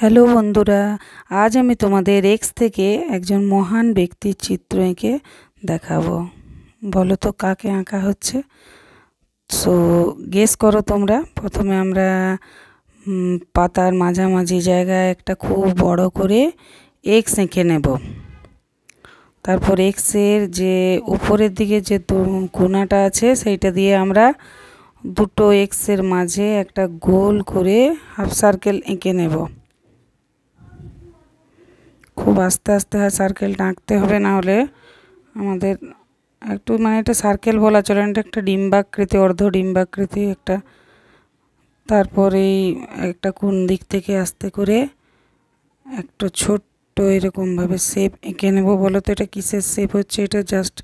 Hello বন্ধুরা, আজ আমি তোমাদের এক্স থেকে একজন মহান ব্যক্তির চিত্র এঁকে দেখাবো। বলো তো কাকে আঁকা হচ্ছে? সো গেস করো তোমরা। প্রথমে আমরা পাতার মাঝামাঝি জায়গায় একটা খুব বড় করে এক্স এঁকে নেব। তারপর এক্সের যে উপরের দিকে যে কোনাটা আছে, সেইটা দিয়ে আমরা দুটো এক্সের মাঝে একটা গোল করে হাফ সার্কেল এঁকে নেব। খুব আস্তে আস্তে হয় সার্কেলটা আঁকতে হবে না হলে আমাদের একটু মানে এটা সার্কেল বলা চলে এটা একটা ডিম্বাকৃতি, অর্ধ ডিম্বাকৃতি একটা। তারপরেই একটা কোন দিক থেকে আস্তে করে একটা ছোট্ট এরকমভাবে শেপ এঁকে নেব বলো তো, এটা কিসের শেপ হচ্ছে? এটা জাস্ট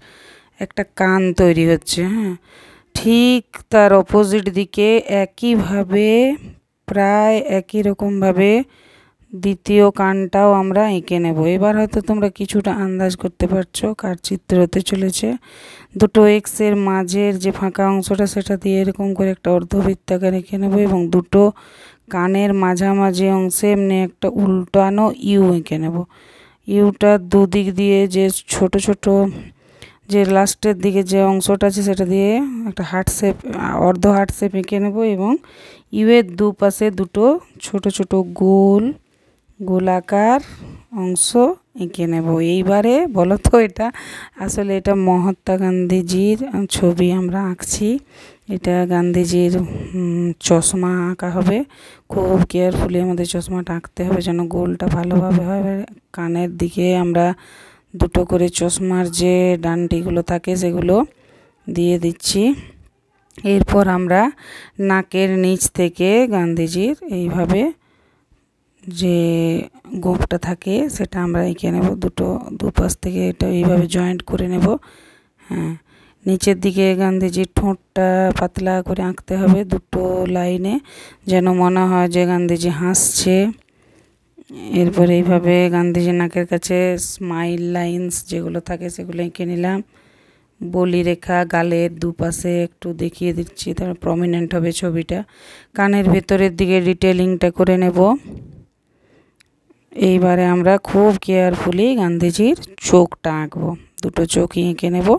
একটা কান তৈরি হচ্ছে হ্যাঁ। ঠিক তার অপোজিট দিকে একইভাবে, প্রায় একই রকমভাবে দ্বিতীয় কানটাও আমরা এঁকে নেব। এবার হয়তো তোমরা কিছুটা আন্দাজ করতে পারছ কার চিত্র হতে চলেছে। দুটো এক্সের মাঝের যে ফাঁকা অংশটা, সেটা দিয়ে এরকম করে একটা অর্ধবৃত্তাকার এঁকে নেব এবং দুটো কানের মাঝামাঝি অংশে এমনি একটা উল্টানো ইউ এঁকে নেব। ইউটার দুদিক দিয়ে যে ছোট ছোট যে লাস্টের দিকে যে অংশটা আছে, সেটা দিয়ে একটা হার্ট শেপ, অর্ধ হার্ট শেপ এঁকে নেব এবং ইউয়ের দুপাশে দুটো ছোট ছোট গোল গোলাকার অংশ এঁকে নেব। এইবারে বলো তো এটা আসলে এটা মহাত্মা গান্ধীজির ছবি আমরা আঁকছি। এটা গান্ধীজির চশমা আঁকা হবে। খুব কেয়ারফুলি আমাদের চশমাটা আঁকতে হবে যেন গোলটা ভালোভাবে হয়। কানের দিকে আমরা দুটো করে চশমার যে ডান্ডিগুলো থাকে সেগুলো দিয়ে দিচ্ছি। এরপর আমরা নাকের নিচ থেকে গান্ধীজির এইভাবে যে গোপটা থাকে সেটা আমরা এঁকে নেব দুটো দুপাশ থেকে এটা এইভাবে জয়েন্ট করে নেব। হ্যাঁ নিচের দিকে গান্ধীজির ঠোঁটটা পাতলা করে আঁকতে হবে দুটো লাইনে যেন মনে হয় যে গান্ধীজি হাসছে। এরপর এইভাবে গান্ধীজি নাকের কাছে স্মাইল লাইন্স যেগুলো থাকে সেগুলো এঁকে নিলাম। বলি রেখা গালের দুপাশে একটু দেখিয়ে দিচ্ছি তার প্রমিনেন্ট হবে ছবিটা। কানের ভেতরের দিকে ডিটেলিংটা করে নেব। এইবারে আমরা খুব কেয়ারফুলি গান্ধীজির চোখটা আঁকবো দুটো চোখই এঁকে নেব।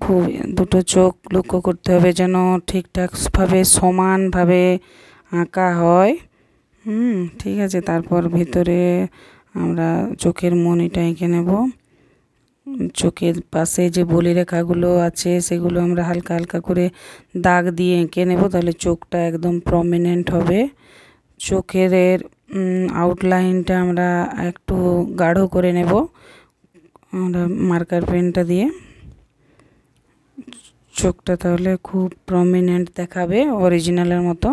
খুব, দুটো চোখ লক্ষ্য করতে হবে যেন ঠিকঠাকভাবে সমানভাবে আঁকা হয়। হুম, ঠিক আছে, তারপর ভিতরে আমরা চোখের মনিটা এঁকে নেব। চোখের পাশে যে বলি রেখাগুলো আছে, সেগুলো আমরা হালকা হালকা করে দাগ দিয়ে এঁকে নেব, তাহলে চোখটা একদম প্রমিনেন্ট হবে। চোখের আউটলাইনটা আমরা একটু গাঢ় করে নেব। আমরা মার্কার পেনটা দিয়ে। চোখটা তাহলে খুব প্রমিনেন্ট দেখাবে অরিজিনালের মতো।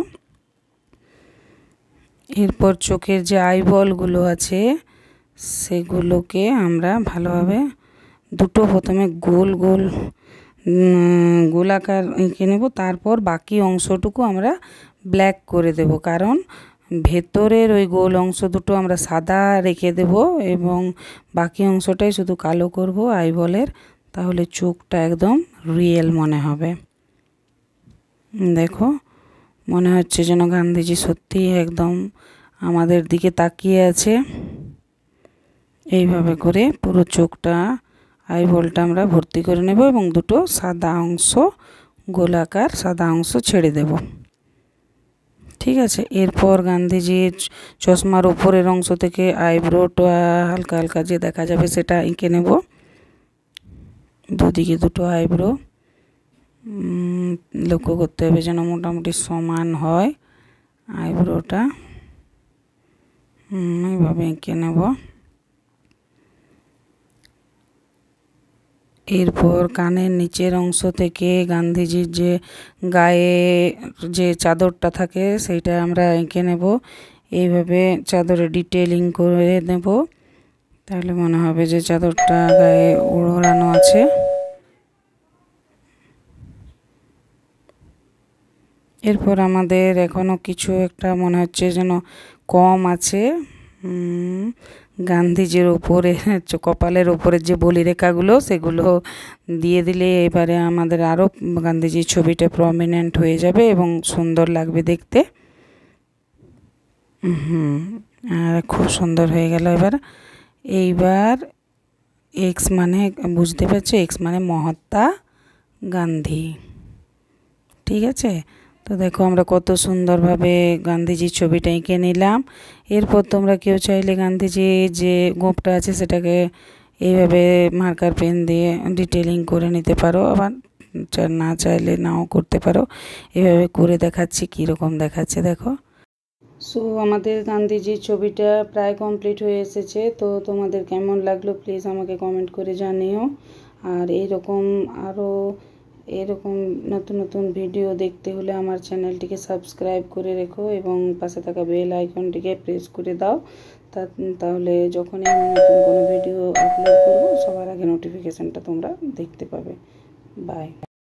এরপর চোখের যে আইবলগুলো আছে, সেগুলোকে আমরা ভালোভাবে দুটো প্রথমে গোল গোল গোলাকার এঁকে নেব। তারপর বাকি অংশটুকু আমরা ব্ল্যাক করে দেব। কারণ ভেতরের ওই গোল অংশ দুটো আমরা সাদা রেখে দেব এবং বাকি অংশটাই শুধু কালো করব আইবলের, তাহলে চোখটা একদম রিয়েল মনে হবে। দেখো, মনে হচ্ছে যেন গান্ধীজি সত্যিই একদম আমাদের দিকে তাকিয়ে আছে। এইভাবে করে পুরো চোখটা, আইবলটা আমরা ভর্তি করে নেব এবং দুটো সাদা অংশ, গোলাকার সাদা অংশ ছেড়ে দেব। ঠিক আছে। এরপর গান্ধীজির চশমার উপরের অংশ থেকে আইব্রোটা হালকা হালকা যে দেখা যাবে সেটা এঁকে নেব। দুদিকে দুটো আইব্রো। লক্ষ্য করতে হবে যেন মোটামুটি সমান হয় আইব্রোটা। এইভাবে এঁকে নেব। এরপর কানের নিচের অংশ থেকে গান্ধীজির যে গায়ে যে চাদরটা থাকে, সেইটা আমরা এঁকে নেব। এইভাবে চাদরে ডিটেলিং করে নেব। তাহলে মনে হবে যে চাদরটা গায়ে ওড়ানো আছে। এরপর আমাদের এখনও কিছু একটা মনে হচ্ছে যেন কম আছে। গান্ধীজির ওপরে কপালের ওপরে যে বলিরেখাগুলো, সেগুলো দিয়ে দিলে এবারে আমাদের আরও গান্ধীজির ছবিটা প্রমিনেন্ট হয়ে যাবে এবং সুন্দর লাগবে দেখতে। হুম আর খুব সুন্দর হয়ে গেল এবার। এইবার এক্স মানে বুঝতে পারছ এক্স মানে মহাত্মা গান্ধী। ঠিক আছে? তো দেখো আমরা কত সুন্দরভাবে গান্ধীজির ছবিটা এঁকে নিলাম। এরপর তোমরা কেউ চাইলে গান্ধীজির যে গোপটা আছে সেটাকে এইভাবে মার্কার পেন দিয়ে ডিটেলিং করে নিতে পারো। আবার না চাইলে নাও করতে পারো। এভাবে করে দেখাচ্ছি কীরকম দেখাচ্ছে, দেখো। সো আমাদের গান্ধীজির ছবিটা প্রায় কমপ্লিট হয়ে এসেছে। তো তোমাদের কেমন লাগল প্লিজ আমাকে কমেন্ট করে জানিও। আর এইরকম আরও এরকম নতুন নতুন ভিডিও দেখতে হলে আমার চ্যানেলটিকে সাবস্ক্রাইব করে রেখো এবং পাশে থাকা বেল আইকনটিকে প্রেস করে দাও। তা তাহলে যখনই আমি নতুন কোনো ভিডিও আপলোড করব, সবার আগে নোটিফিকেশানটা তোমরা দেখতে পাবে। বাই